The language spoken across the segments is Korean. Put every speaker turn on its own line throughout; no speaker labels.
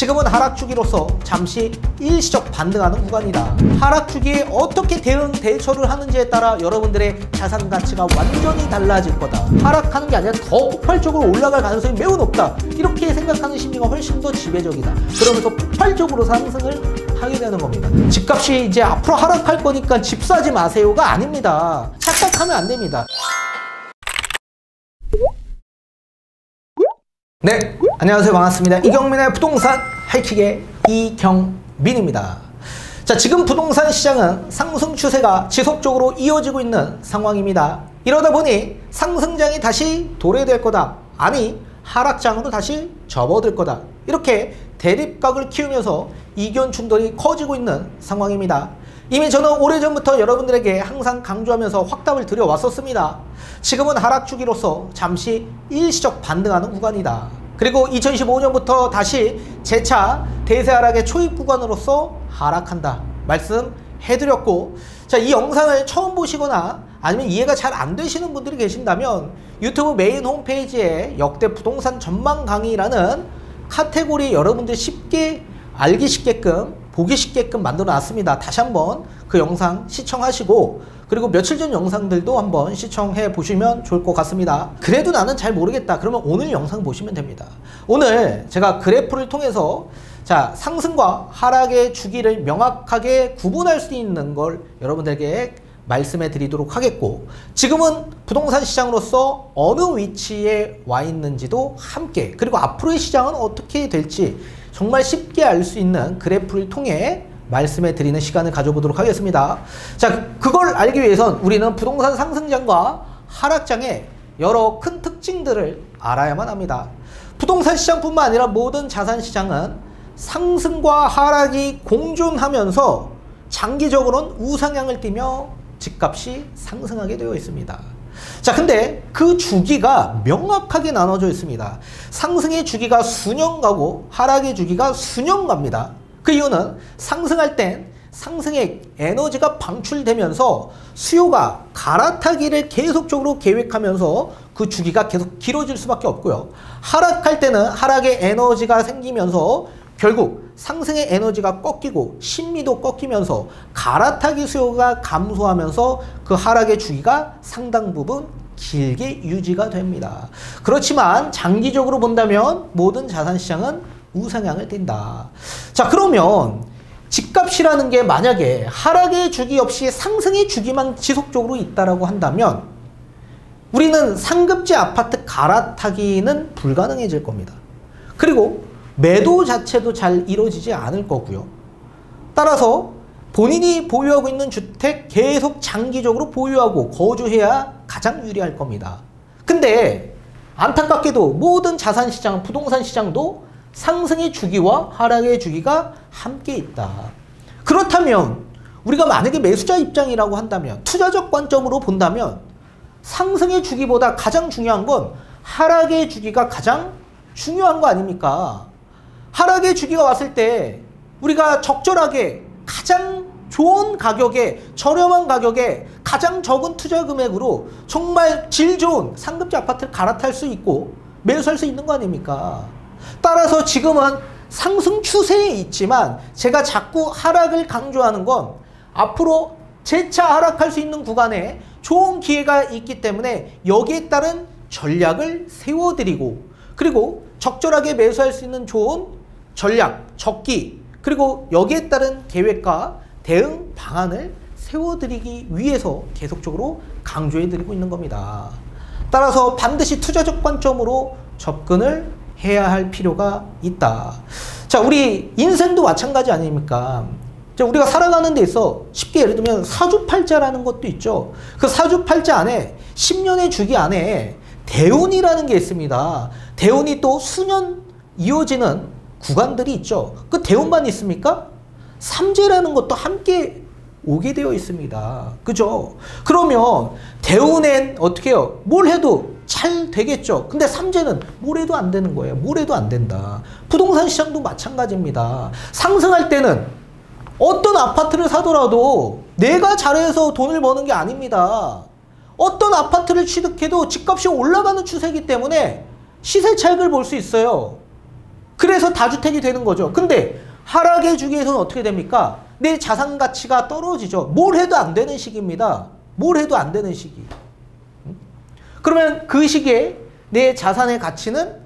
지금은 하락 주기로서 잠시 일시적 반등하는 구간이다. 하락 주기에 어떻게 대응 대처를 하는지에 따라 여러분들의 자산 가치가 완전히 달라질 거다. 하락하는 게 아니라 더 폭발적으로 올라갈 가능성이 매우 높다. 이렇게 생각하는 심리가 훨씬 더 지배적이다. 그러면서 폭발적으로 상승을 하게 되는 겁니다. 집값이 이제 앞으로 하락할 거니까 집 사지 마세요가 아닙니다. 착각하면 안 됩니다. 네, 안녕하세요. 반갑습니다. 이경민의 부동산 하이킥의 이경민입니다. 자, 지금 부동산 시장은 상승 추세가 지속적으로 이어지고 있는 상황입니다. 이러다 보니 상승장이 다시 도래될 거다. 아니, 하락장으로 다시 접어들 거다. 이렇게 대립각을 키우면서 이견 충돌이 커지고 있는 상황입니다. 이미 저는 오래전부터 여러분들에게 항상 강조하면서 확답을 드려왔었습니다. 지금은 하락 주기로서 잠시 일시적 반등하는 구간이다. 그리고 2015년부터 다시 재차 대세 하락의 초입 구간으로서 하락한다. 말씀해드렸고 자, 이 영상을 처음 보시거나 아니면 이해가 잘 안 되시는 분들이 계신다면 유튜브 메인 홈페이지에 역대 부동산 전망 강의라는 카테고리 여러분들 쉽게 알기 쉽게끔 보기 쉽게끔 만들어 놨습니다. 다시 한번 그 영상 시청하시고 그리고 며칠 전 영상들도 한번 시청해 보시면 좋을 것 같습니다. 그래도 나는 잘 모르겠다. 그러면 오늘 영상 보시면 됩니다. 오늘 제가 그래프를 통해서 자 상승과 하락의 주기를 명확하게 구분할 수 있는 걸 여러분들에게 말씀해 드리도록 하겠고 지금은 부동산 시장으로서 어느 위치에 와 있는지도 함께 그리고 앞으로의 시장은 어떻게 될지 정말 쉽게 알 수 있는 그래프를 통해 말씀해 드리는 시간을 가져보도록 하겠습니다. 자, 그걸 알기 위해선 우리는 부동산 상승장과 하락장의 여러 큰 특징들을 알아야만 합니다. 부동산 시장뿐만 아니라 모든 자산 시장은 상승과 하락이 공존하면서 장기적으로는 우상향을 띠며 집값이 상승하게 되어 있습니다. 자, 근데 그 주기가 명확하게 나눠져 있습니다. 상승의 주기가 수년 가고 하락의 주기가 수년 갑니다. 그 이유는 상승할 땐 상승의 에너지가 방출되면서 수요가 갈아타기를 계속적으로 계획하면서 그 주기가 계속 길어질 수밖에 없고요. 하락할 때는 하락의 에너지가 생기면서 결국 상승의 에너지가 꺾이고 심리도 꺾이면서 갈아타기 수요가 감소하면서 그 하락의 주기가 상당 부분 길게 유지가 됩니다. 그렇지만 장기적으로 본다면 모든 자산시장은 우상향을 띈다. 자 그러면 집값이라는 게 만약에 하락의 주기 없이 상승의 주기만 지속적으로 있다라고 한다면 우리는 상급지 아파트 갈아타기는 불가능해질 겁니다. 그리고 매도 자체도 잘 이루어지지 않을 거고요. 따라서 본인이 보유하고 있는 주택 계속 장기적으로 보유하고 거주해야 가장 유리할 겁니다. 근데 안타깝게도 모든 자산 시장, 부동산 시장도 상승의 주기와 하락의 주기가 함께 있다. 그렇다면 우리가 만약에 매수자 입장이라고 한다면 투자적 관점으로 본다면 상승의 주기보다 가장 중요한 건 하락의 주기가 가장 중요한 거 아닙니까? 하락의 주기가 왔을 때 우리가 적절하게 가장 좋은 가격에 저렴한 가격에 가장 적은 투자 금액으로 정말 질 좋은 상급지 아파트를 갈아탈 수 있고 매수할 수 있는 거 아닙니까? 따라서 지금은 상승 추세에 있지만 제가 자꾸 하락을 강조하는 건 앞으로 재차 하락할 수 있는 구간에 좋은 기회가 있기 때문에 여기에 따른 전략을 세워드리고 그리고 적절하게 매수할 수 있는 좋은 전략, 적기 그리고 여기에 따른 계획과 대응 방안을 세워드리기 위해서 계속적으로 강조해드리고 있는 겁니다. 따라서 반드시 투자적 관점으로 접근을 해야 할 필요가 있다. 자, 우리 인생도 마찬가지 아닙니까? 자, 우리가 살아가는 데 있어 쉽게 예를 들면 사주팔자라는 것도 있죠. 그 사주팔자 안에 10년의 주기 안에 대운이라는 게 있습니다. 대운이 또 수년 이어지는 구간들이 있죠. 그 대운만 있습니까? 삼재라는 것도 함께 오게 되어 있습니다. 그죠? 그러면 대운엔 어떻게 해요? 뭘 해도 잘 되겠죠. 근데 삼재는 뭘 해도 안 되는 거예요. 뭘 해도 안 된다. 부동산 시장도 마찬가지입니다. 상승할 때는 어떤 아파트를 사더라도 내가 잘해서 돈을 버는 게 아닙니다. 어떤 아파트를 취득해도 집값이 올라가는 추세이기 때문에 시세 차익을 볼 수 있어요. 그래서 다주택이 되는 거죠. 근데 하락의 주기에서는 어떻게 됩니까? 내 자산 가치가 떨어지죠. 뭘 해도 안 되는 시기입니다. 뭘 해도 안 되는 시기. 그러면 그 시기에 내 자산의 가치는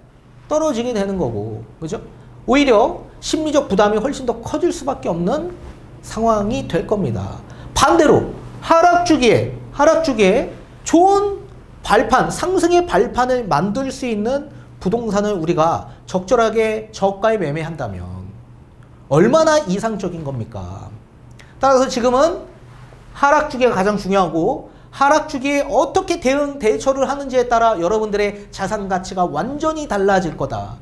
떨어지게 되는 거고, 그죠? 오히려 심리적 부담이 훨씬 더 커질 수밖에 없는 상황이 될 겁니다. 반대로 하락 주기에 하락 주기에 좋은 발판, 상승의 발판을 만들 수 있는 부동산을 우리가 적절하게 저가에 매매한다면 얼마나 이상적인 겁니까? 따라서 지금은 하락 주기가 가장 중요하고 하락 주기에 어떻게 대응 대처를 하는지에 따라 여러분들의 자산 가치가 완전히 달라질 거다.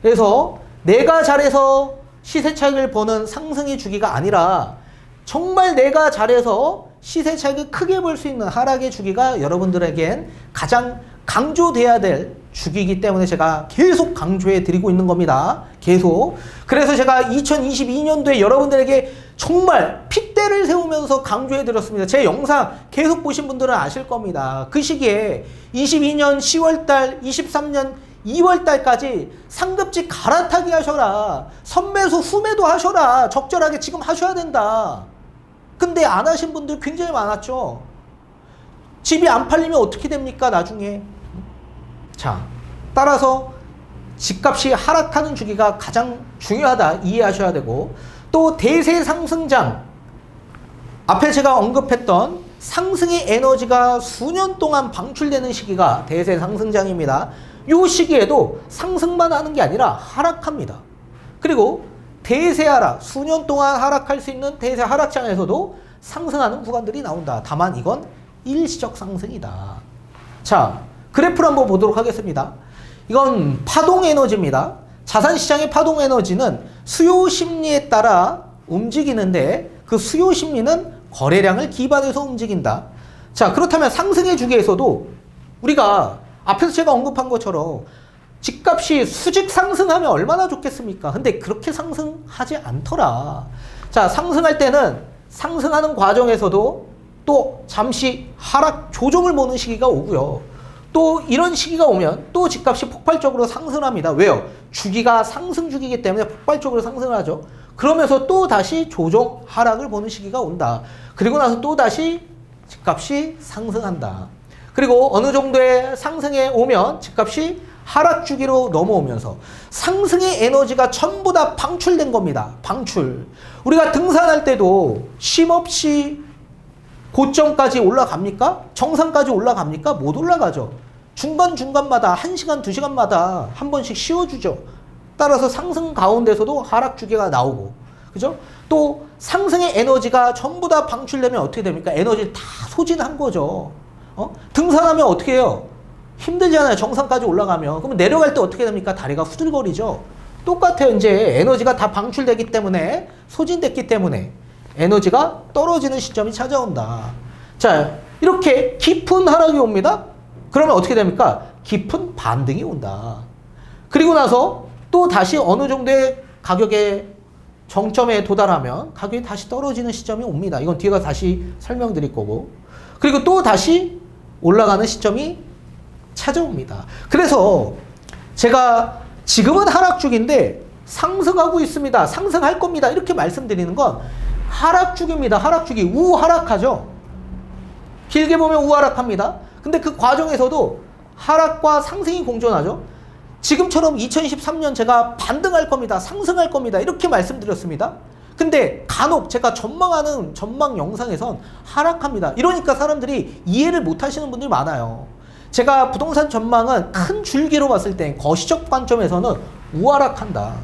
그래서 내가 잘해서 시세 차익을 보는 상승의 주기가 아니라 정말 내가 잘해서 시세 차익을 크게 볼 수 있는 하락의 주기가 여러분들에겐 가장 강조돼야 될 주기이기 때문에 제가 계속 강조해 드리고 있는 겁니다. 계속. 그래서 제가 2022년도에 여러분들에게 정말 핏대를 세우면서 강조해 드렸습니다. 제 영상 계속 보신 분들은 아실 겁니다. 그 시기에 22년 10월달, 23년 2월달까지 상급지 갈아타기 하셔라. 선매수 후매도 하셔라. 적절하게 지금 하셔야 된다. 근데 안 하신 분들 굉장히 많았죠. 집이 안 팔리면 어떻게 됩니까? 나중에. 자, 따라서 집값이 하락하는 주기가 가장 중요하다 이해하셔야 되고 또 대세 상승장 앞에 제가 언급했던 상승의 에너지가 수년 동안 방출되는 시기가 대세 상승장입니다. 이 시기에도 상승만 하는 게 아니라 하락합니다. 그리고 대세 하락, 수년 동안 하락할 수 있는 대세 하락장에서도 상승하는 구간들이 나온다. 다만 이건 일시적 상승이다. 자, 그래프를 한번 보도록 하겠습니다. 이건 파동 에너지입니다. 자산시장의 파동 에너지는 수요 심리에 따라 움직이는데 그 수요 심리는 거래량을 기반해서 움직인다. 자, 그렇다면 상승의 주기에서도 우리가 앞에서 제가 언급한 것처럼 집값이 수직 상승하면 얼마나 좋겠습니까? 근데 그렇게 상승하지 않더라. 자, 상승할 때는 상승하는 과정에서도 또 잠시 하락 조정을 보는 시기가 오고요. 또 이런 시기가 오면 또 집값이 폭발적으로 상승합니다. 왜요? 주기가 상승 주기이기 때문에 폭발적으로 상승을 하죠. 그러면서 또 다시 조정 하락을 보는 시기가 온다. 그리고 나서 또 다시 집값이 상승한다. 그리고 어느 정도의 상승에 오면 집값이 하락 주기로 넘어오면서 상승의 에너지가 전부 다 방출된 겁니다. 방출. 우리가 등산할 때도 쉼없이 고점까지 올라갑니까? 정상까지 올라갑니까? 못 올라가죠. 중간중간마다 1시간, 2시간마다 한 번씩 쉬어주죠. 따라서 상승 가운데서도 하락 주기가 나오고 그죠? 또 상승의 에너지가 전부 다 방출되면 어떻게 됩니까? 에너지를 다 소진한 거죠. 어? 등산하면 어떻게 해요? 힘들잖아요. 정상까지 올라가면. 그러면 내려갈 때 어떻게 됩니까? 다리가 후들거리죠. 똑같아요. 이제 에너지가 다 방출되기 때문에 소진됐기 때문에 에너지가 떨어지는 시점이 찾아온다. 자, 이렇게 깊은 하락이 옵니다. 그러면 어떻게 됩니까? 깊은 반등이 온다. 그리고 나서 또 다시 어느 정도의 가격의 정점에 도달하면 가격이 다시 떨어지는 시점이 옵니다. 이건 뒤에 가 다시 설명드릴 거고. 그리고 또 다시 올라가는 시점이 찾아옵니다. 그래서 제가 지금은 하락 중인데 상승하고 있습니다. 상승할 겁니다. 이렇게 말씀드리는 건 하락 중입니다. 하락 중이 우하락하죠. 길게 보면 우하락합니다. 근데 그 과정에서도 하락과 상승이 공존하죠. 지금처럼 2023년 제가 반등할 겁니다. 상승할 겁니다. 이렇게 말씀드렸습니다. 근데 간혹 제가 전망하는 전망 영상에선 하락합니다. 이러니까 사람들이 이해를 못 하시는 분들이 많아요. 제가 부동산 전망은 큰 줄기로 봤을 때 거시적 관점에서는 우하락한다.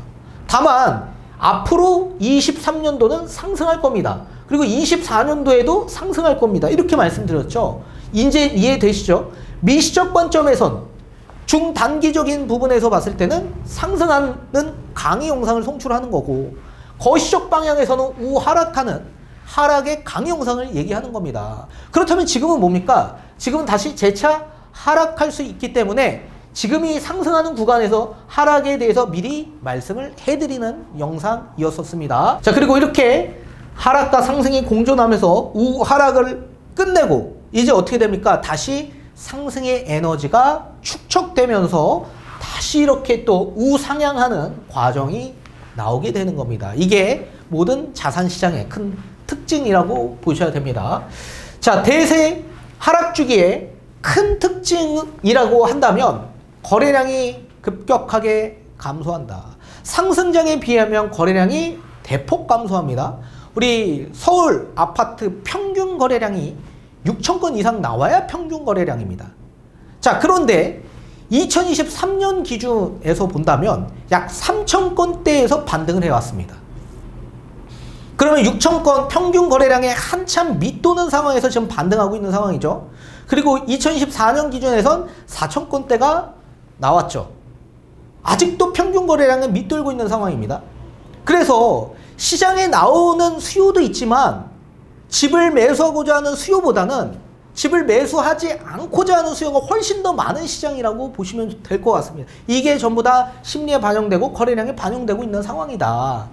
다만 앞으로 23년도는 상승할 겁니다. 그리고 24년도에도 상승할 겁니다. 이렇게 말씀드렸죠. 이제 이해되시죠? 미시적 관점에선 중단기적인 부분에서 봤을 때는 상승하는 강의 영상을 송출하는 거고 거시적 방향에서는 우하락하는 하락의 강의 영상을 얘기하는 겁니다. 그렇다면 지금은 뭡니까? 지금은 다시 재차 하락할 수 있기 때문에 지금이 상승하는 구간에서 하락에 대해서 미리 말씀을 해드리는 영상이었었습니다. 자 그리고 이렇게 하락과 상승이 공존하면서 우하락을 끝내고 이제 어떻게 됩니까? 다시 상승의 에너지가 축적되면서 다시 이렇게 또 우상향하는 과정이 나오게 되는 겁니다. 이게 모든 자산 시장의 큰 특징이라고 보셔야 됩니다. 자, 대세 하락 주기의 큰 특징이라고 한다면 거래량이 급격하게 감소한다. 상승장에 비하면 거래량이 대폭 감소합니다. 우리 서울 아파트 평균 거래량이 6천 건 이상 나와야 평균 거래량입니다. 자, 그런데 2023년 기준에서 본다면 약 3천 건대에서 반등을 해왔습니다. 그러면 6천 건 평균 거래량에 한참 밑도는 상황에서 지금 반등하고 있는 상황이죠. 그리고 2024년 기준에선 4천 건대가 나왔죠. 아직도 평균 거래량은 밑돌고 있는 상황입니다. 그래서 시장에 나오는 수요도 있지만 집을 매수하고자 하는 수요보다는 집을 매수하지 않고자 하는 수요가 훨씬 더 많은 시장이라고 보시면 될 것 같습니다. 이게 전부 다 심리에 반영되고 거래량에 반영되고 있는 상황이다.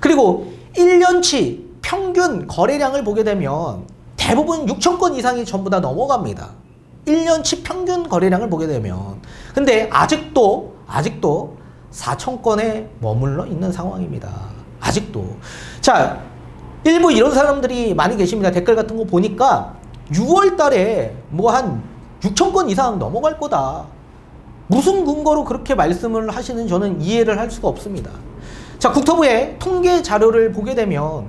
그리고 1년치 평균 거래량을 보게 되면 대부분 6천 건 이상이 전부 다 넘어갑니다. 1년치 평균 거래량을 보게 되면 근데 아직도 아직도 4천 건에 머물러 있는 상황입니다. 아직도 자 일부 이런 사람들이 많이 계십니다. 댓글 같은 거 보니까 6월 달에 뭐 한 6천 건 이상 넘어갈 거다. 무슨 근거로 그렇게 말씀을 하시는 저는 이해를 할 수가 없습니다. 자, 국토부의 통계 자료를 보게 되면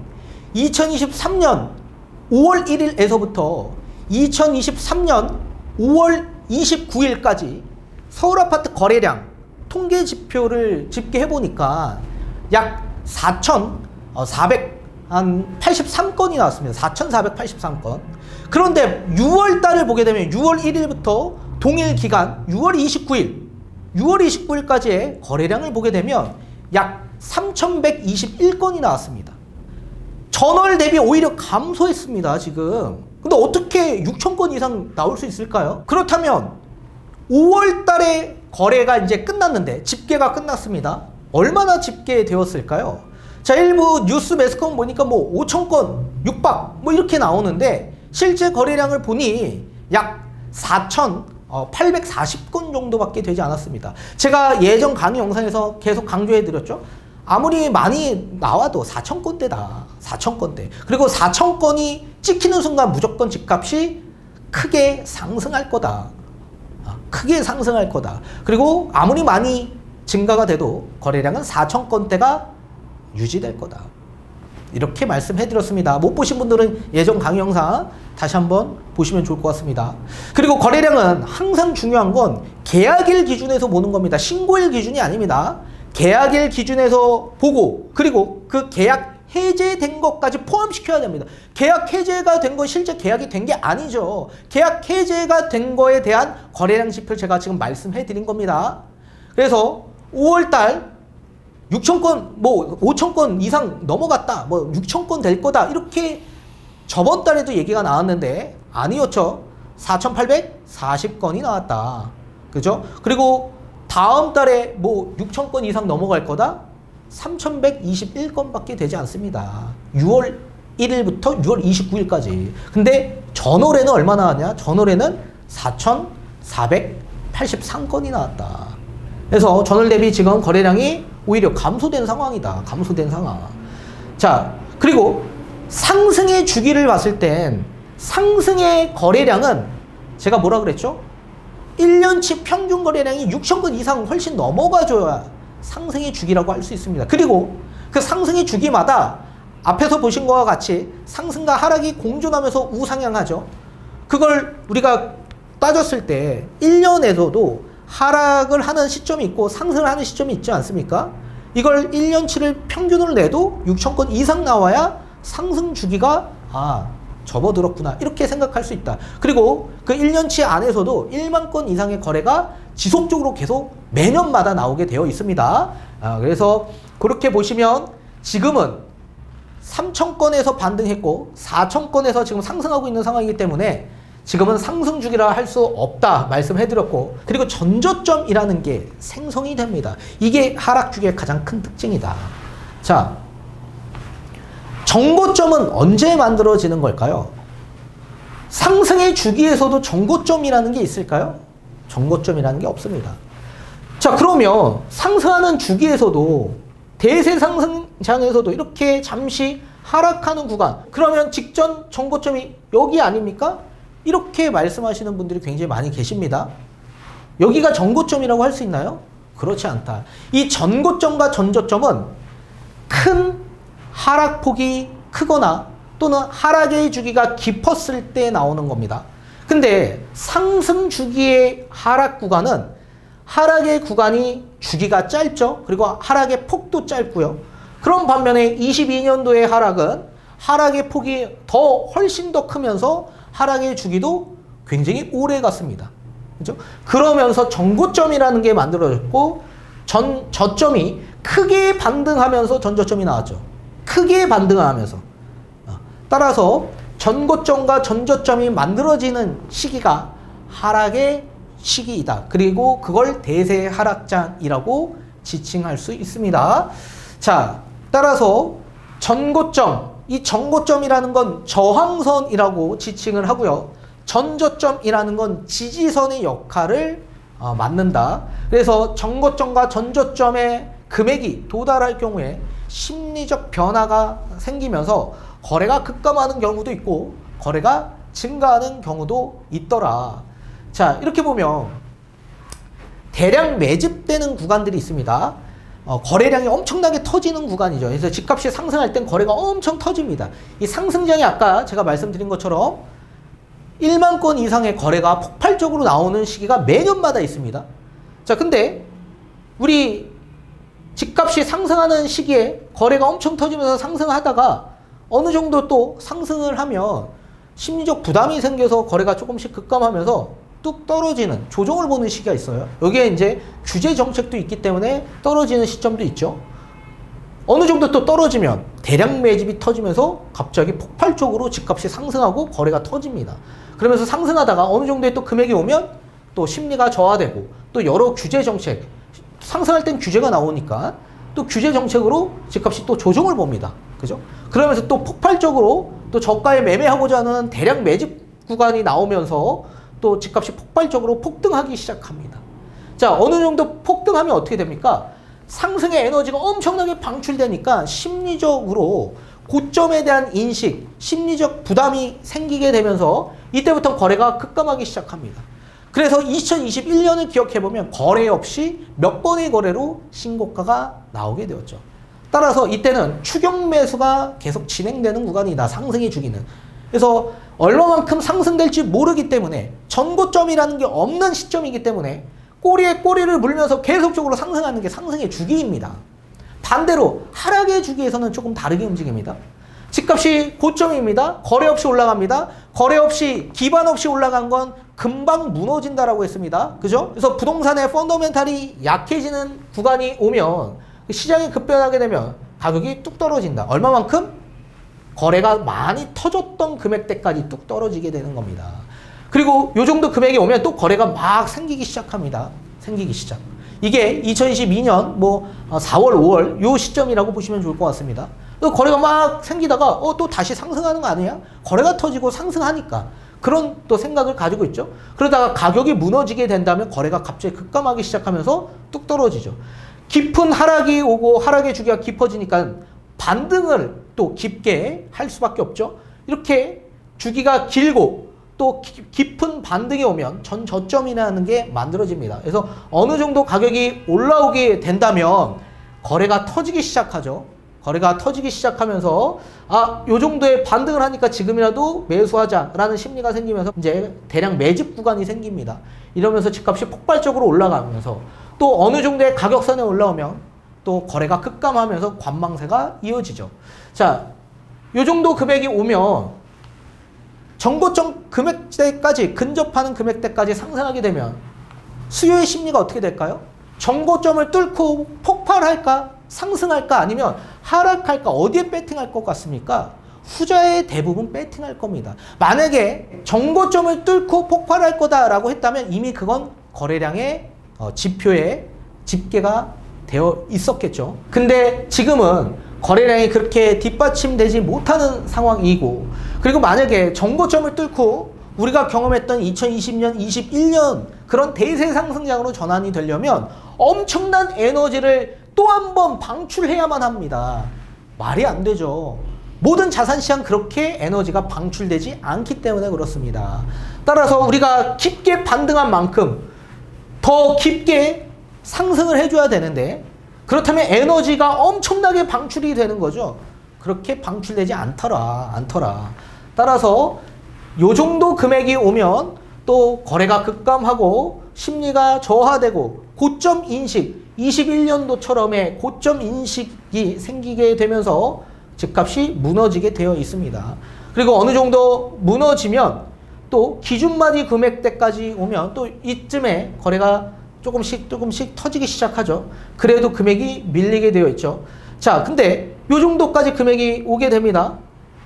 2023년 5월 1일에서부터 2023년 5월 29일까지 서울 아파트 거래량 통계 지표를 집계해 보니까 약 4,400, 한 83건이 나왔습니다. 4,483건. 그런데 6월 달을 보게 되면 6월 1일부터 동일 기간 6월 29일, 6월 29일까지의 거래량을 보게 되면 약 3,121건이 나왔습니다. 전월 대비 오히려 감소했습니다, 지금. 근데 어떻게 6천 건 이상 나올 수 있을까요? 그렇다면 5월 달에 거래가 이제 끝났는데 집계가 끝났습니다. 얼마나 집계되었을까요? 자, 일부 뉴스 매스컴 보니까 뭐 5천 건, 6박 뭐 이렇게 나오는데 실제 거래량을 보니 약 4천 840건 정도밖에 되지 않았습니다. 제가 예전 강의 영상에서 계속 강조해 드렸죠. 아무리 많이 나와도 4천 건대다. 4천 건대. 그리고 4천 건이 찍히는 순간 무조건 집값이 크게 상승할 거다. 아, 크게 상승할 거다. 그리고 아무리 많이 증가가 돼도 거래량은 4천 건대가 유지될 거다. 이렇게 말씀해 드렸습니다. 못 보신 분들은 예전 강의 영상 다시 한번 보시면 좋을 것 같습니다. 그리고 거래량은 항상 중요한 건 계약일 기준에서 보는 겁니다. 신고일 기준이 아닙니다. 계약일 기준에서 보고 그리고 그 계약 해제된 것까지 포함시켜야 됩니다. 계약 해제가 된거 실제 계약이 된 게 아니죠. 계약 해제가 된 거에 대한 거래량 지표를 제가 지금 말씀해 드린 겁니다. 그래서 5월달 6천 건, 뭐 5천 건 이상 넘어갔다, 뭐 6천 건 될 거다 이렇게 저번 달에도 얘기가 나왔는데 아니었죠. 4,840건이 나왔다. 그죠? 그리고 다음 달에 뭐 6천 건 이상 넘어갈 거다? 3,121건밖에 되지 않습니다. 6월 1일부터 6월 29일까지. 근데 전월에는 얼마 나왔냐? 전월에는 4,483건이 나왔다. 그래서 전월 대비 지금 거래량이 오히려 감소된 상황이다. 감소된 상황. 자, 그리고 상승의 주기를 봤을 땐 상승의 거래량은 제가 뭐라 그랬죠? 1년치 평균 거래량이 6천 건 이상 훨씬 넘어가줘야 상승의 주기라고 할 수 있습니다. 그리고 그 상승의 주기마다 앞에서 보신 것과 같이 상승과 하락이 공존하면서 우상향하죠. 그걸 우리가 따졌을 때 1년에서도 하락을 하는 시점이 있고 상승을 하는 시점이 있지 않습니까? 이걸 1년치를 평균을 내도 6천 건 이상 나와야 상승 주기가 아 접어들었구나 이렇게 생각할 수 있다. 그리고 그 1년치 안에서도 1만 건 이상의 거래가 지속적으로 계속 매년마다 나오게 되어 있습니다. 아, 그래서 그렇게 보시면 지금은 3천 건에서 반등했고 4천 건에서 지금 상승하고 있는 상황이기 때문에 지금은 상승 주기라 할 수 없다 말씀해드렸고 그리고 전저점이라는 게 생성이 됩니다. 이게 하락 주기의 가장 큰 특징이다. 자, 정고점은 언제 만들어지는 걸까요? 상승의 주기에서도 정고점이라는 게 있을까요? 정고점이라는 게 없습니다. 자, 그러면 상승하는 주기에서도 대세 상승장에서도 이렇게 잠시 하락하는 구간. 그러면 직전 정고점이 여기 아닙니까? 이렇게 말씀하시는 분들이 굉장히 많이 계십니다. 여기가 전고점이라고 할 수 있나요? 그렇지 않다. 이 전고점과 전저점은 큰 하락폭이 크거나 또는 하락의 주기가 깊었을 때 나오는 겁니다. 근데 상승 주기의 하락 구간은 하락의 구간이 주기가 짧죠. 그리고 하락의 폭도 짧고요. 그런 반면에 22년도의 하락은 하락의 폭이 더 훨씬 더 크면서 하락의 주기도 굉장히 오래 갔습니다. 그죠? 그러면서 정고점이라는 게 만들어졌고 전 저점이 크게 반등하면서 전저점이 나왔죠. 크게 반등하면서. 어, 따라서 전고점과 전저점이 만들어지는 시기가 하락의 시기이다. 그리고 그걸 대세 하락장이라고 지칭할 수 있습니다. 자, 따라서 전고점, 이 전고점이라는 건 저항선이라고 지칭을 하고요. 전저점이라는 건 지지선의 역할을 어, 맡는다. 그래서 전고점과 전저점의 금액이 도달할 경우에 심리적 변화가 생기면서 거래가 급감하는 경우도 있고 거래가 증가하는 경우도 있더라. 자, 이렇게 보면 대량 매집되는 구간들이 있습니다. 어, 거래량이 엄청나게 터지는 구간이죠. 그래서 집값이 상승할 땐 거래가 엄청 터집니다. 이 상승장이 아까 제가 말씀드린 것처럼 1만 건 이상의 거래가 폭발적으로 나오는 시기가 매년마다 있습니다. 자, 근데 우리 집값이 상승하는 시기에 거래가 엄청 터지면서 상승하다가 어느 정도 또 상승을 하면 심리적 부담이 생겨서 거래가 조금씩 급감하면서 뚝 떨어지는 조정을 보는 시기가 있어요. 여기에 이제 규제 정책도 있기 때문에 떨어지는 시점도 있죠. 어느 정도 또 떨어지면 대량 매집이 터지면서 갑자기 폭발적으로 집값이 상승하고 거래가 터집니다. 그러면서 상승하다가 어느 정도의 또 금액이 오면 또 심리가 저하되고 또 여러 규제 정책 상승할 땐 규제가 나오니까 또 규제 정책으로 집값이 또 조정을 봅니다. 그죠? 그러면서 또 폭발적으로 또 저가에 매매하고자 하는 대량 매집 구간이 나오면서 또 집값이 폭발적으로 폭등하기 시작합니다. 자, 어느 정도 폭등하면 어떻게 됩니까? 상승의 에너지가 엄청나게 방출되니까 심리적으로 고점에 대한 인식, 심리적 부담이 생기게 되면서 이때부터 거래가 급감하기 시작합니다. 그래서 2021년을 기억해보면 거래 없이 몇 번의 거래로 신고가가 나오게 되었죠. 따라서 이때는 추격 매수가 계속 진행되는 구간이다. 상승의 주기는. 그래서 얼마만큼 상승될지 모르기 때문에 전고점이라는 게 없는 시점이기 때문에 꼬리에 꼬리를 물면서 계속적으로 상승하는 게 상승의 주기입니다. 반대로 하락의 주기에서는 조금 다르게 움직입니다. 집값이 고점입니다. 거래 없이 올라갑니다. 거래 없이 기반 없이 올라간 건 금방 무너진다라고 했습니다. 그죠? 그래서 부동산의 펀더멘탈이 약해지는 구간이 오면 시장이 급변하게 되면 가격이 뚝 떨어진다. 얼마만큼? 거래가 많이 터졌던 금액대까지 뚝 떨어지게 되는 겁니다. 그리고 요 정도 금액이 오면 또 거래가 막 생기기 시작합니다. 생기기 시작. 이게 2022년 뭐 4월, 5월 요 시점이라고 보시면 좋을 것 같습니다. 거래가 막 생기다가 어, 또 다시 상승하는 거 아니야? 거래가 터지고 상승하니까. 그런 또 생각을 가지고 있죠. 그러다가 가격이 무너지게 된다면 거래가 갑자기 급감하기 시작하면서 뚝 떨어지죠. 깊은 하락이 오고 하락의 주기가 깊어지니까 반등을 또 깊게 할 수밖에 없죠. 이렇게 주기가 길고 또 깊은 반등이 오면 전 저점이라는 게 만들어집니다. 그래서 어느 정도 가격이 올라오게 된다면 거래가 터지기 시작하죠. 거래가 터지기 시작하면서 아, 요 정도의 반등을 하니까 지금이라도 매수하자라는 심리가 생기면서 이제 대량 매집 구간이 생깁니다. 이러면서 집값이 폭발적으로 올라가면서 또 어느 정도의 가격선에 올라오면 또 거래가 급감하면서 관망세가 이어지죠. 자, 요 정도 금액이 오면 정고점 금액대까지 근접하는 금액대까지 상승하게 되면 수요의 심리가 어떻게 될까요? 정고점을 뚫고 폭발할까? 상승할까? 아니면 하락할까? 어디에 배팅할 것 같습니까? 후자의 대부분 배팅할 겁니다. 만약에 정고점을 뚫고 폭발할 거다라고 했다면 이미 그건 거래량의 어, 지표에 집계가 되어 있었겠죠. 근데 지금은 거래량이 그렇게 뒷받침되지 못하는 상황이고 그리고 만약에 정고점을 뚫고 우리가 경험했던 2020년, 21년 그런 대세 상승장으로 전환이 되려면 엄청난 에너지를 또 한 번 방출해야만 합니다. 말이 안 되죠. 모든 자산 시장 그렇게 에너지가 방출되지 않기 때문에 그렇습니다. 따라서 우리가 깊게 반등한 만큼 더 깊게 상승을 해줘야 되는데 그렇다면 에너지가 엄청나게 방출이 되는 거죠. 그렇게 방출되지 않더라. 않더라. 따라서 요 정도 금액이 오면 또 거래가 급감하고 심리가 저하되고 고점 인식 21년도처럼의 고점 인식이 생기게 되면서 집값이 무너지게 되어 있습니다. 그리고 어느 정도 무너지면 또 기준마디 금액대까지 오면 또 이쯤에 거래가 조금씩 조금씩 터지기 시작하죠. 그래도 금액이 밀리게 되어 있죠. 자, 근데 요 정도까지 금액이 오게 됩니다.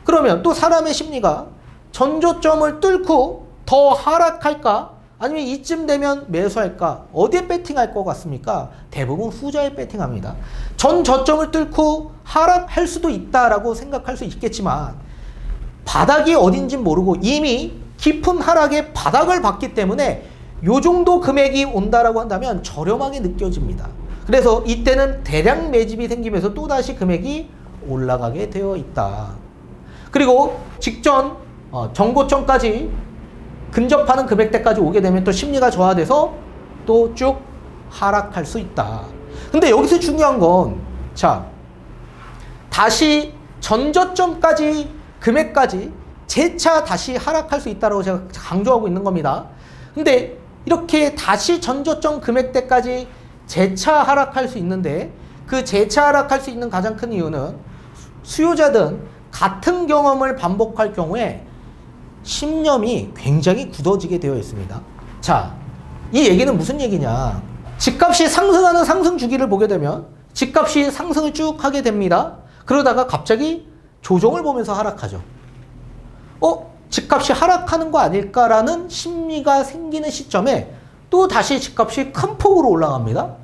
그러면 또 사람의 심리가 전조점을 뚫고 더 하락할까? 아니면 이쯤 되면 매수할까? 어디에 배팅할 것 같습니까? 대부분 후자에 배팅합니다. 전 저점을 뚫고 하락할 수도 있다라고 생각할 수 있겠지만 바닥이 어딘지 모르고 이미 깊은 하락의 바닥을 봤기 때문에 요 정도 금액이 온다라고 한다면 저렴하게 느껴집니다. 그래서 이때는 대량 매집이 생기면서 또다시 금액이 올라가게 되어 있다. 그리고 직전 어, 정고점까지 근접하는 금액대까지 오게 되면 또 심리가 저하돼서 또 쭉 하락할 수 있다. 근데 여기서 중요한 건, 자, 다시 전저점까지 금액까지 재차 다시 하락할 수 있다고 제가 강조하고 있는 겁니다. 근데 이렇게 다시 전저점 금액대까지 재차 하락할 수 있는데 그 재차 하락할 수 있는 가장 큰 이유는 수요자든 같은 경험을 반복할 경우에 신념이 굉장히 굳어지게 되어 있습니다. 자, 이 얘기는 무슨 얘기냐? 집값이 상승하는 상승 주기를 보게 되면 집값이 상승을 쭉 하게 됩니다. 그러다가 갑자기 조정을 보면서 하락하죠. 어? 집값이 하락하는 거 아닐까라는 심리가 생기는 시점에 또 다시 집값이 큰 폭으로 올라갑니다.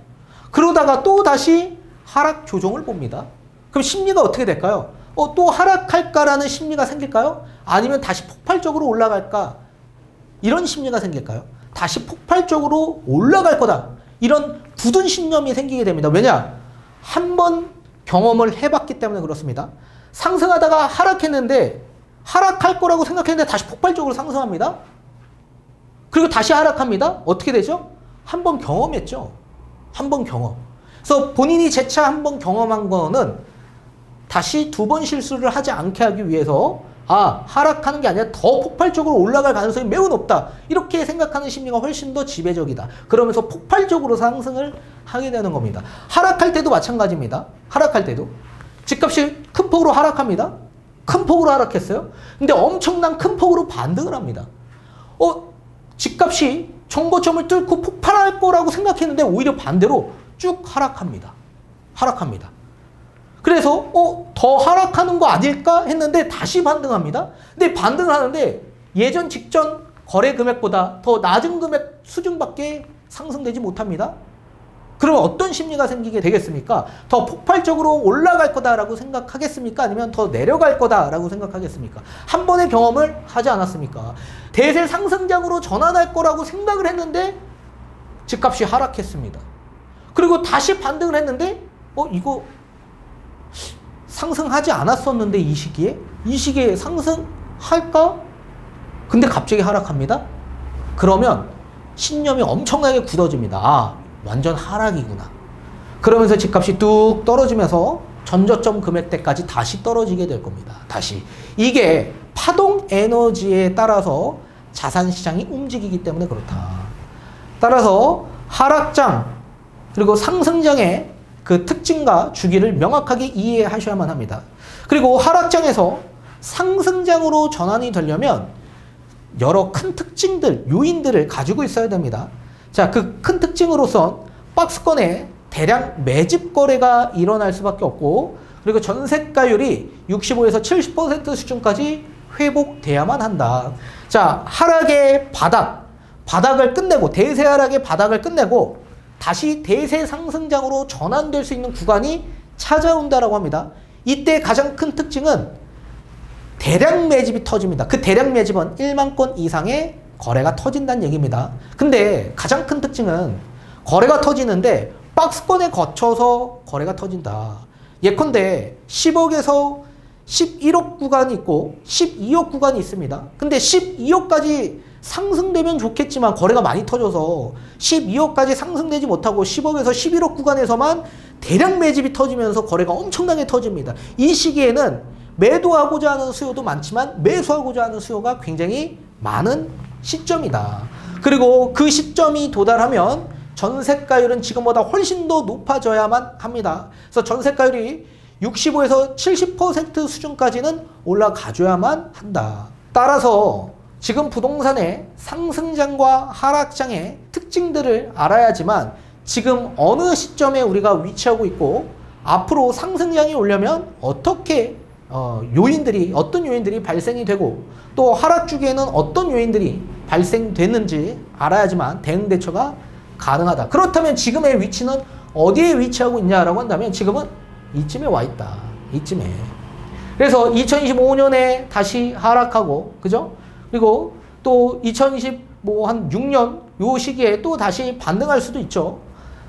그러다가 또 다시 하락 조정을 봅니다. 그럼 심리가 어떻게 될까요? 어, 또 하락할까라는 심리가 생길까요? 아니면 다시 폭발적으로 올라갈까? 이런 심리가 생길까요? 다시 폭발적으로 올라갈 거다. 이런 굳은 신념이 생기게 됩니다. 왜냐? 한 번 경험을 해봤기 때문에 그렇습니다. 상승하다가 하락했는데 하락할 거라고 생각했는데 다시 폭발적으로 상승합니다. 그리고 다시 하락합니다. 어떻게 되죠? 한 번 경험했죠. 한 번 경험. 그래서 본인이 재차 한 번 경험한 거는 다시 두 번 실수를 하지 않게 하기 위해서 아 하락하는 게 아니라 더 폭발적으로 올라갈 가능성이 매우 높다 이렇게 생각하는 심리가 훨씬 더 지배적이다 그러면서 폭발적으로 상승을 하게 되는 겁니다 하락할 때도 마찬가지입니다 하락할 때도 집값이 큰 폭으로 하락합니다 큰 폭으로 하락했어요 근데 엄청난 큰 폭으로 반등을 합니다 어 집값이 정고점을 뚫고 폭발할 거라고 생각했는데 오히려 반대로 쭉 하락합니다 하락합니다 그래서 어, 더 하락하는 거 아닐까 했는데 다시 반등합니다. 근데 반등을 하는데 예전 직전 거래 금액보다 더 낮은 금액 수준밖에 상승되지 못합니다. 그러면 어떤 심리가 생기게 되겠습니까? 더 폭발적으로 올라갈 거다라고 생각하겠습니까? 아니면 더 내려갈 거다라고 생각하겠습니까? 한 번의 경험을 하지 않았습니까? 대세 상승장으로 전환할 거라고 생각을 했는데 집값이 하락했습니다. 그리고 다시 반등을 했는데 어 이거 상승하지 않았었는데 이 시기에 이 시기에 상승할까? 근데 갑자기 하락합니다. 그러면 신념이 엄청나게 굳어집니다. 아, 완전 하락이구나. 그러면서 집값이 뚝 떨어지면서 전저점 금액대까지 다시 떨어지게 될 겁니다. 다시. 이게 파동 에너지에 따라서 자산 시장이 움직이기 때문에 그렇다. 따라서 하락장 그리고 상승장의 그 특징과 주기를 명확하게 이해하셔야만 합니다. 그리고 하락장에서 상승장으로 전환이 되려면 여러 큰 특징들, 요인들을 가지고 있어야 됩니다. 자, 그 큰 특징으로선 박스권에 대량 매집 거래가 일어날 수밖에 없고 그리고 전세가율이 65에서 70% 수준까지 회복돼야만 한다. 자, 하락의 바닥, 바닥을 끝내고 대세 하락의 바닥을 끝내고 다시 대세 상승장으로 전환될 수 있는 구간이 찾아온다라고 합니다. 이때 가장 큰 특징은 대량 매집이 터집니다. 그 대량 매집은 1만 건 이상의 거래가 터진다는 얘기입니다. 근데 가장 큰 특징은 거래가 터지는데 박스권에 거쳐서 거래가 터진다. 예컨대 10억에서 11억 구간이 있고 12억 구간이 있습니다. 근데 12억까지 상승되면 좋겠지만 거래가 많이 터져서 12억까지 상승되지 못하고 10억에서 11억 구간에서만 대량 매집이 터지면서 거래가 엄청나게 터집니다. 이 시기에는 매도하고자 하는 수요도 많지만 매수하고자 하는 수요가 굉장히 많은 시점이다. 그리고 그 시점이 도달하면 전세가율은 지금보다 훨씬 더 높아져야만 합니다. 그래서 전세가율이 65에서 70% 수준까지는 올라가줘야만 한다. 따라서 지금 부동산의 상승장과 하락장의 특징들을 알아야지만 지금 어느 시점에 우리가 위치하고 있고 앞으로 상승장이 오려면 어떻게 어, 요인들이 어떤 요인들이 발생이 되고 또 하락 주기에는 어떤 요인들이 발생되는지 알아야지만 대응 대처가 가능하다. 그렇다면 지금의 위치는 어디에 위치하고 있냐라고 한다면 지금은 이쯤에 와 있다. 이쯤에. 그래서 2025년에 다시 하락하고 그죠? 그리고 또 2020 뭐 한 6년 요 시기에 또 다시 반등할 수도 있죠.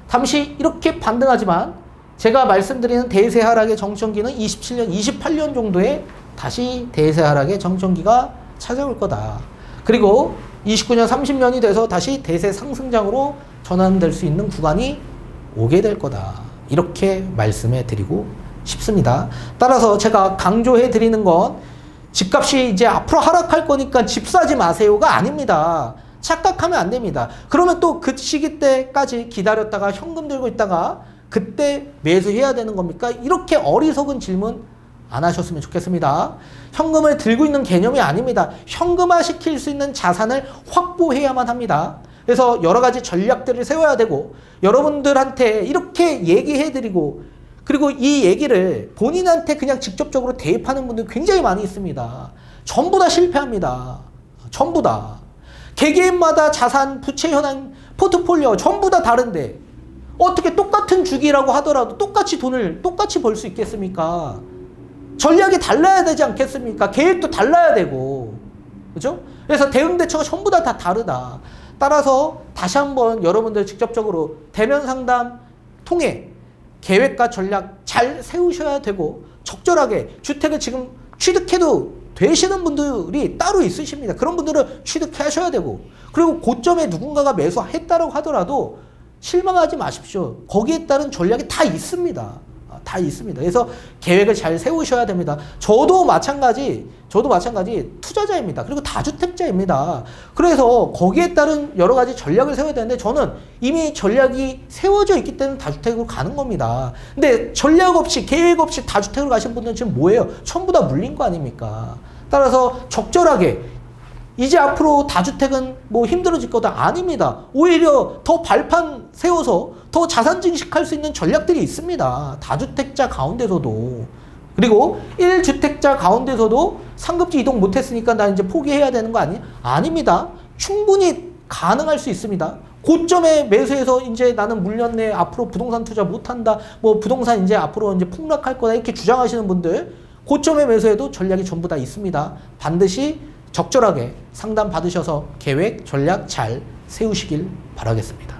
잠시 이렇게 반등하지만 제가 말씀드리는 대세 하락의 정점기는 27년, 28년 정도에 다시 대세 하락의 정점기가 찾아올 거다. 그리고 29년, 30년이 돼서 다시 대세 상승장으로 전환될 수 있는 구간이 오게 될 거다. 이렇게 말씀해 드리고 싶습니다. 따라서 제가 강조해 드리는 건 집값이 이제 앞으로 하락할 거니까 집 사지 마세요가 아닙니다. 착각하면 안 됩니다. 그러면 또 그 시기 때까지 기다렸다가 현금 들고 있다가 그때 매수해야 되는 겁니까? 이렇게 어리석은 질문 안 하셨으면 좋겠습니다. 현금을 들고 있는 개념이 아닙니다. 현금화 시킬 수 있는 자산을 확보해야만 합니다. 그래서 여러 가지 전략들을 세워야 되고 여러분들한테 이렇게 얘기해 드리고 그리고 이 얘기를 본인한테 그냥 직접적으로 대입하는 분들 굉장히 많이 있습니다. 전부 다 실패합니다. 전부 다. 개개인마다 자산, 부채 현황, 포트폴리오 전부 다 다른데 어떻게 똑같은 주기라고 하더라도 똑같이 돈을 똑같이 벌 수 있겠습니까? 전략이 달라야 되지 않겠습니까? 계획도 달라야 되고. 그죠? 그래서 대응 대처가 전부 다, 다 다르다. 따라서 다시 한번 여러분들 직접적으로 대면 상담 통해 계획과 전략 잘 세우셔야 되고 적절하게 주택을 지금 취득해도 되시는 분들이 따로 있으십니다. 그런 분들은 취득하셔야 되고 그리고 고점에 누군가가 매수했다고 하더라도 실망하지 마십시오. 거기에 따른 전략이 다 있습니다. 아, 다 있습니다. 그래서 계획을 잘 세우셔야 됩니다. 저도 마찬가지, 저도 마찬가지 투자자입니다. 그리고 다주택자입니다. 그래서 거기에 따른 여러 가지 전략을 세워야 되는데 저는 이미 전략이 세워져 있기 때문에 다주택으로 가는 겁니다. 근데 전략 없이, 계획 없이 다주택으로 가신 분들은 지금 뭐예요? 전부 다 물린 거 아닙니까? 따라서 적절하게 이제 앞으로 다주택은 뭐 힘들어질 거다. 아닙니다. 오히려 더 발판 세워서 더 자산 증식할 수 있는 전략들이 있습니다. 다주택자 가운데서도. 그리고 1주택자 가운데서도 상급지 이동 못했으니까 나 이제 포기해야 되는 거 아니? 아닙니다. 충분히 가능할 수 있습니다. 고점에 매수해서 이제 나는 물렸네. 앞으로 부동산 투자 못한다. 뭐 부동산 이제 앞으로 이제 폭락할 거다. 이렇게 주장하시는 분들 고점에 매수해도 전략이 전부 다 있습니다. 반드시 적절하게 상담 받으셔서 계획, 전략 잘 세우시길 바라겠습니다.